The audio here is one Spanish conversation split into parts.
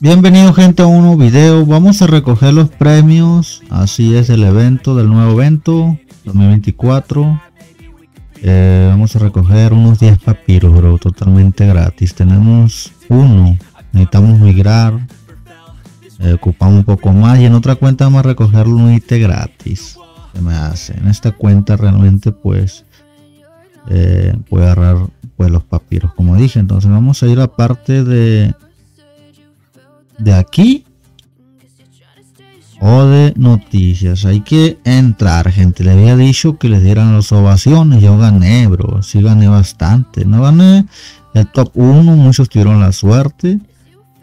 Bienvenido gente a un nuevo video. Vamos a recoger los premios. Así es el evento del nuevo evento 2024. Eh, vamos a recoger unos 10 papiros, bro, totalmente gratis. Tenemos uno. Necesitamos migrar. Eh, ocupamos un poco más. Y en otra cuenta vamos a recoger un IT gratis. Se me hace. En esta cuenta realmente pues eh, puede agarrar pues los papiros como dije. Entonces vamos a ir a parte de de aquí o de noticias. Hay que entrar, gente. Le había dicho que les dieran las ovaciones. Yo gané, bro. Sí gané bastante. No gané el top 1. Muchos tuvieron la suerte.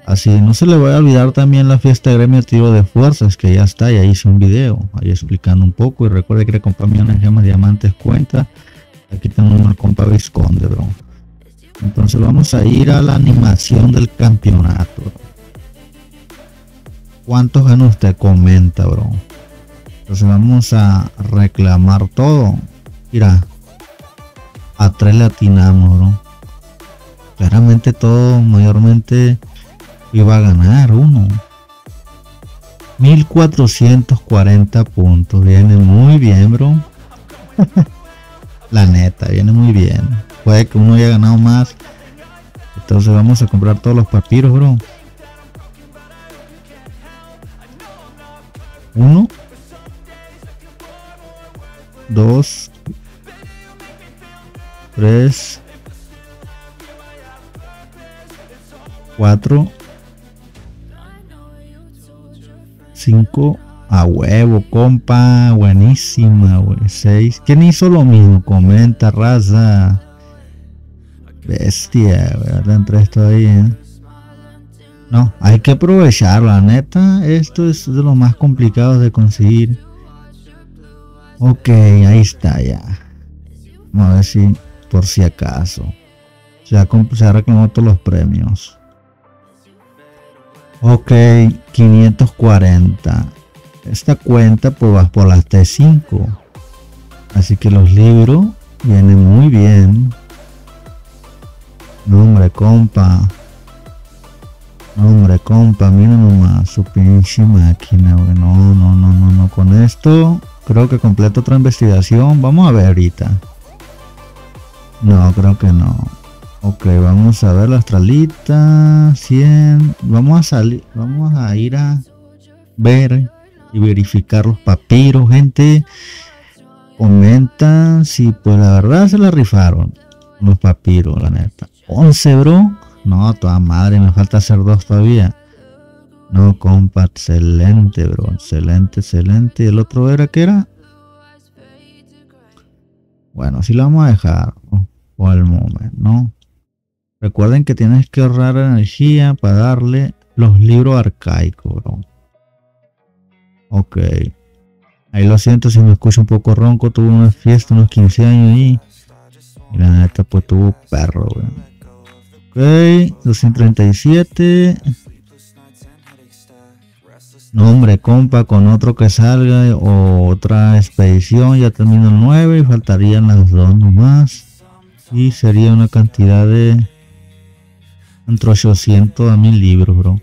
Así, no se le va a olvidar también la fiesta de gremio tiro de fuerzas, que ya está, ya hice un video ahí explicando un poco. Y recuerde que le compré millones gemas diamantes cuenta. Aquí tengo una compa Visconde, bro. Entonces vamos a ir a la animación del campeonato. ¿Cuántos ganos usted comenta, bro? Entonces vamos a reclamar todo. Mira, a tres le atinamos, bro. Claramente todo mayormente iba a ganar uno. 1440 puntos. Viene muy bien, bro. La neta, viene muy bien. Puede que uno haya ganado más. Entonces vamos a comprar todos los papiros, bro. 1 2 3 4 5 a huevo compa. Buenísima 6 ¿quién hizo lo mismo? comenta raza. Bestia entre esto ahí ¿eh? No, hay que aprovechar, la neta. Esto es de lo más complicado de conseguir. Ok, ahí está ya. Vamos a ver si, por si acaso. Se ha, se reclamado todos los premios. Ok, 540. Esta cuenta pues va por las T5. Así que los libros vienen muy bien. Nombre, compa. Hombre, compa, mira nomás su pinche máquina, güey. No, no, no, no, no. Con esto creo que completo otra investigación. Vamos a ver ahorita. No, creo que no. Ok, vamos a ver la astralita. 100. Vamos a salir. Vamos a ir a ver y verificar los papiros, gente. Comentan si pues la verdad se la rifaron los papiros, la neta. 11, bro. No, toda madre, me falta hacer dos todavía. No, compa, excelente, bro. Excelente, excelente. el otro era que era? Bueno, así lo vamos a dejar. Por el momento, ¿no? Recuerden que tienes que ahorrar energía para darle los libros arcaicos, bro. Ok. Ahí lo siento si me escucho un poco ronco. Tuve una fiesta, unos 15 años ahí. Y la neta, pues tuvo perro, bro. Ok, 237. Nombre, compa, con otro que salga o otra expedición. Ya termino el 9 y faltarían las dos nomás. Y sería una cantidad de entre 800 a 1000 libros, bro.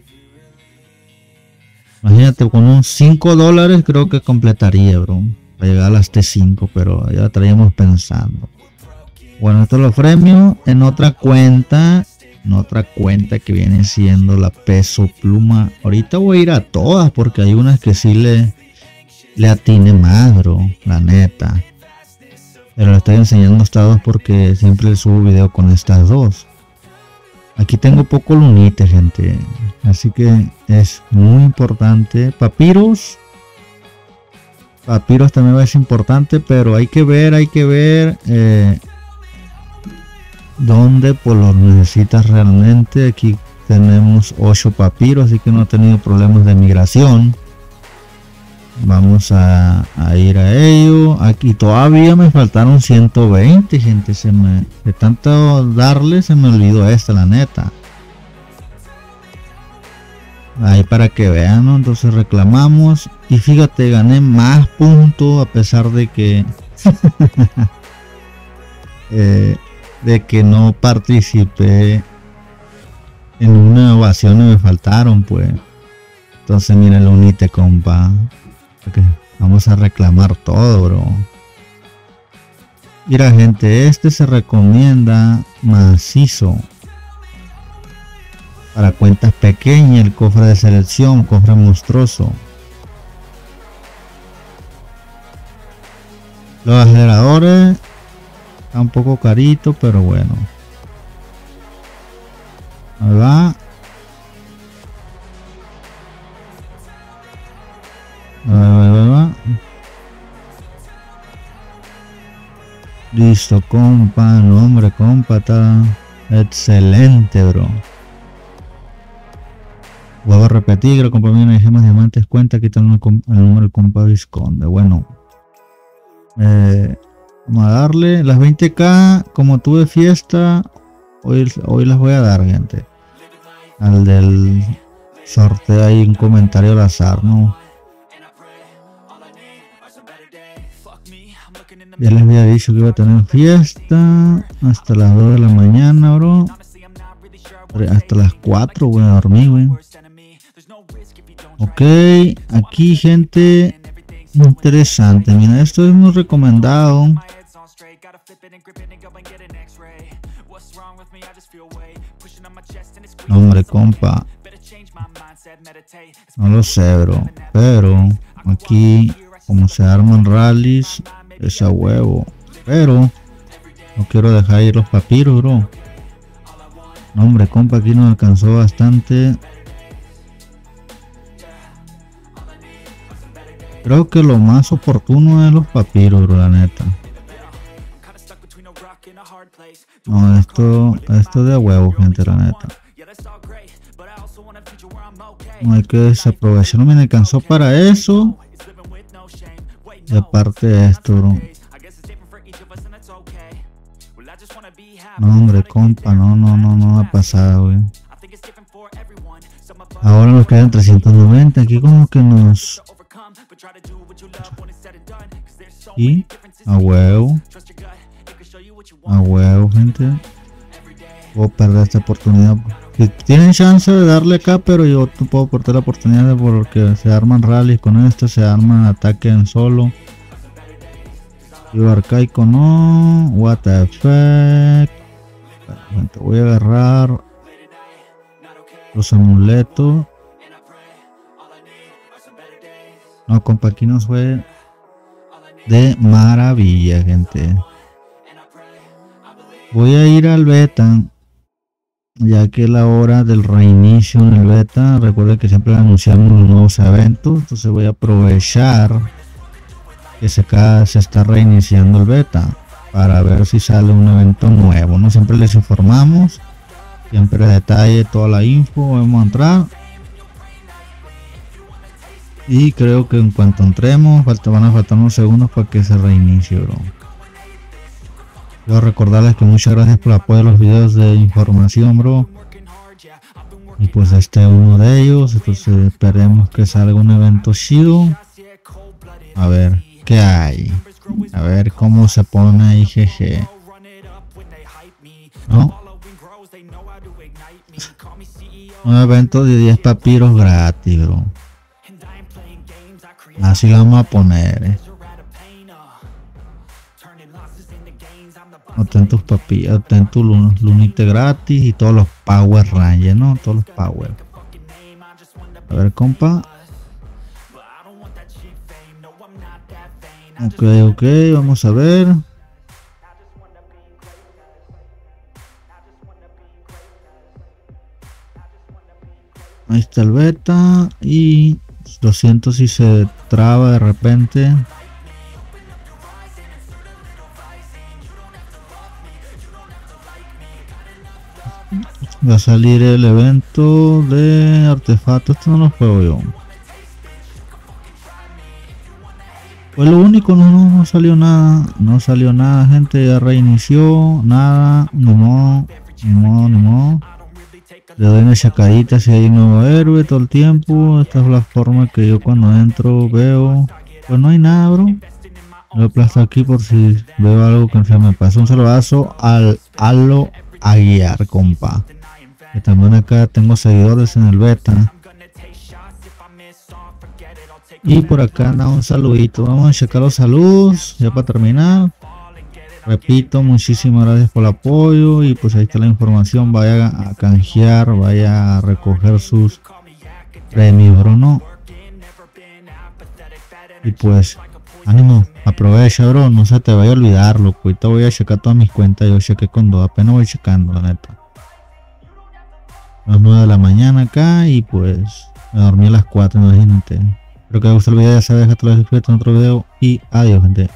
Imagínate, con un 5 dólares creo que completaría, bro. Para llegar a las T5, pero ya estaríamos pensando. Bueno, esto lo premio en otra cuenta en otra cuenta que viene siendo la peso pluma. Ahorita voy a ir a todas porque hay unas que sí le, le atine más, bro, la neta. Pero le estoy enseñando estas dos porque siempre subo video con estas dos. Aquí tengo poco lunite, gente. Así que es muy importante. Papiros. Papiros también es importante, pero hay que ver, hay que ver. Eh, donde pues lo necesitas realmente. Aquí tenemos 8 papiros así que no ha tenido problemas de migración. Vamos a, ir a ello. Aquí todavía me faltaron 120 gente. Se me de tanto darle se me olvidó esta la neta. Ahí para que vean entonces reclamamos. Y fíjate gané más puntos a pesar de que eh, de que no participé En una ovación me faltaron, pues. Entonces, mira, el unite, compa. Vamos a reclamar todo, bro. Mira, gente, este se recomienda macizo. Para cuentas pequeñas, el cofre de selección, cofre monstruoso. Los aceleradores un poco carito, pero bueno. Va, Listo, compa, no, hombre, compa, está excelente, bro. A repetir, que compa mío, gemas diamantes, cuenta, quita el, número del compa Visconde. Bueno, eh, vamos a darle las 20k, como tuve fiesta, hoy, hoy las voy a dar, gente. Al del sorteo ahí un comentario al azar, ¿no? Ya les había dicho que iba a tener fiesta hasta las 2 de la mañana, bro. Hasta las 4 voy a dormir, güey. Ok, aquí gente interesante. Mira, esto es muy recomendado. Hombre, compa. No lo sé, bro. Pero aquí, como se arman rallies, es a huevo. Pero no quiero dejar ir los papiros, bro. No, hombre, compa, aquí nos alcanzó bastante. Creo que lo más oportuno es los papiros, bro, la neta. No, esto, esto de huevo, gente, la neta. No hay que desaprovechar, no me alcanzó para eso. Y aparte de esto, bro. No, hombre, compa, no, no, no, no ha pasado, güey. Ahora nos quedan 390. Aquí como que nos... Y a huevo. A huevo, gente. Puedo perder esta oportunidad. Tienen chance de darle acá, pero yo no puedo perder la oportunidad porque se arman rallies con esto, se arman ataque en solo. Y arcaico no. What the fuck. Voy a agarrar los amuletos. No, compa, aquí nos fue de maravilla, gente. Voy a ir al beta, ya que es la hora del reinicio en el beta. Recuerden que siempre anunciamos los nuevos eventos, entonces voy a aprovechar que se, se está reiniciando el beta para ver si sale un evento nuevo. No siempre les informamos, siempre detalle toda la info. Vamos a entrar y creo que en cuanto entremos, falta, van a faltar unos segundos para que se reinicie, bro. Quiero recordarles que muchas gracias por el apoyo de los videos de información, bro. Y pues este es uno de ellos. Entonces esperemos que salga un evento chido. A ver, ¿qué hay? A ver cómo se pone ahí, GG. ¿No? Un evento de 10 papiros gratis, bro. Así lo vamos a poner. Eh. Obtén tus papi, obtén tu lunite gratis y todos los Power Rangers, ¿no? Todos los Power. A ver, compa. Ok, ok, vamos a ver. Ahí está el beta y lo siento si se traba de repente. Va a salir el evento de artefactos. Esto no lo juego yo. Pues lo único, no, no, salió nada. No salió nada, gente. Ya reinició. Nada. Ni modo. Ni modo, ni modo. Le doy una chacadita si hay un nuevo héroe todo el tiempo. Esta es la forma que yo cuando entro veo. Pues no hay nada, bro. Lo aplasto aquí por si veo algo que se me pasa. Un saludazo al Halo Aguiar, compa. Y también acá tengo seguidores en el beta. Y por acá nada, un saludito. Vamos a checar los saludos ya para terminar. Repito, muchísimas gracias por el apoyo y pues ahí está la información. Vaya a canjear, vaya a recoger sus premios, bro, no. Y pues, ánimo, aprovecha, bro, no se te vaya a olvidar, loco. Ahorita voy a checar todas mis cuentas. Yo chequé con dos, apenas voy checando, la neta. Las 9 de la mañana acá y pues me dormí a las 4, imagínate. Espero que os guste el video, ya sabes, déjate los suscribirte en otro video y adiós, gente.